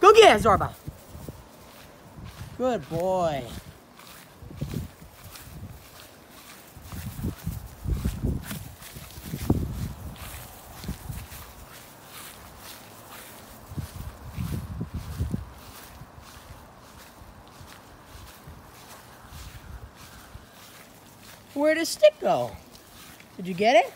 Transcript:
Go get it, Zorba. Good boy. Where did the stick go? Did you get it?